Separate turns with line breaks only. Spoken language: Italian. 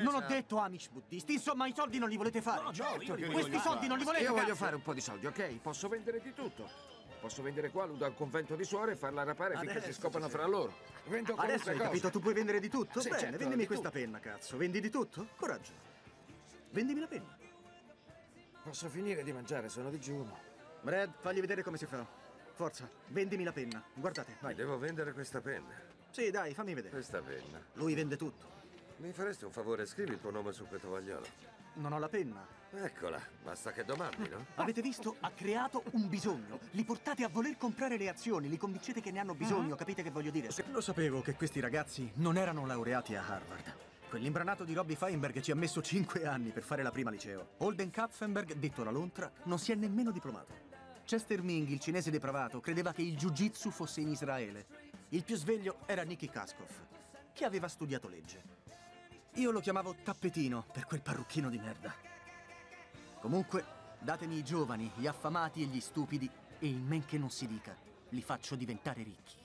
Non ho detto Amish buddisti, insomma i soldi non li volete fare.
No, certo che li
Questi
voglio
soldi non li volete
Io voglio
cazzo.
fare un po' di soldi, ok? Posso vendere di tutto. Posso vendere qua da un convento di suore e farla rapare finché si
Adesso,
scopano
sì, sì.
fra loro. Vendo
Adesso hai
cosa.
capito, tu puoi vendere di tutto?
Sì,
Bene,
certo,
vendimi
di
questa
tutto.
penna, cazzo. Vendi di tutto? Coraggio. Vendimi la penna.
Posso finire di mangiare, sono digiuno.
Brad, fagli vedere come si fa. Forza, vendimi la penna. Guardate, vai.
Devo vendere questa penna.
Sì, dai, fammi vedere.
Questa penna.
Lui vende tutto.
Mi faresti un favore? Scrivi il tuo nome su quel tovagliolo.
Non ho la penna.
Eccola, basta che domandi, no?
Avete visto? Ha creato un bisogno. Li portate a voler comprare le azioni, li convincete che ne hanno bisogno, capite che voglio dire? Lo sapevo che questi ragazzi non erano laureati a Harvard. Quell'imbranato di Robbie Feinberg ci ha messo 5 anni per fare la prima liceo. Holden Kapfenberg, detto la lontra, non si è nemmeno diplomato. Chester Ming, il cinese depravato, credeva che il jiu-jitsu fosse in Israele. Il più sveglio era Nicky Kaskoff, che aveva studiato legge. Io lo chiamavo tappetino per quel parrucchino di merda. Comunque, datemi i giovani, gli affamati e gli stupidi, e in men che non si dica, li faccio diventare ricchi.